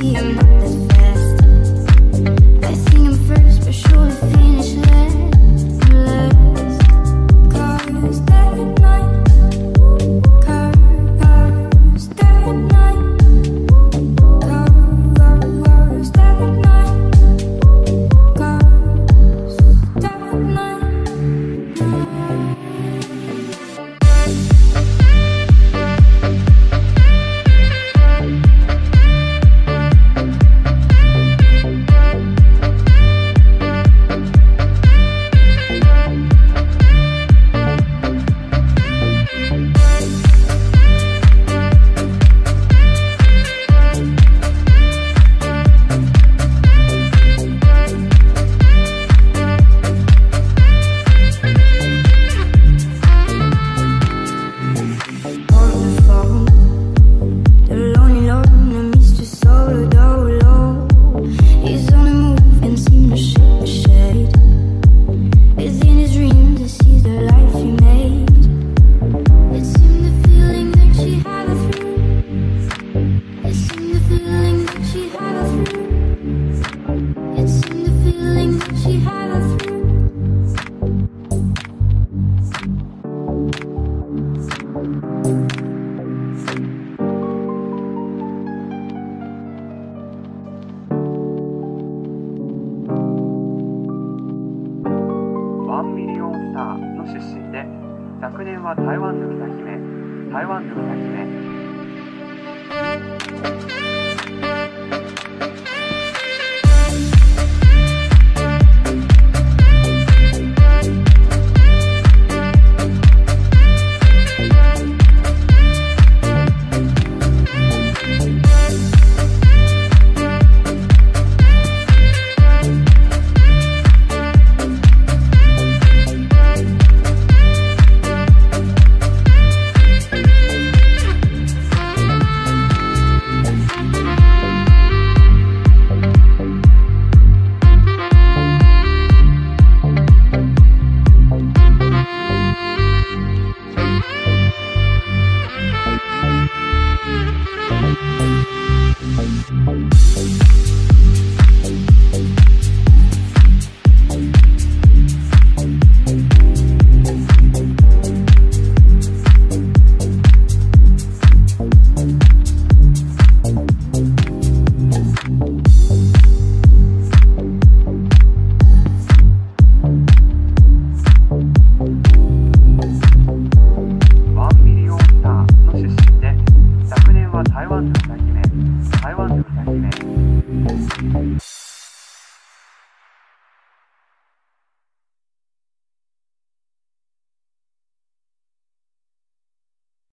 Platinum. 昨年は台湾の歌姫。台湾の歌姫。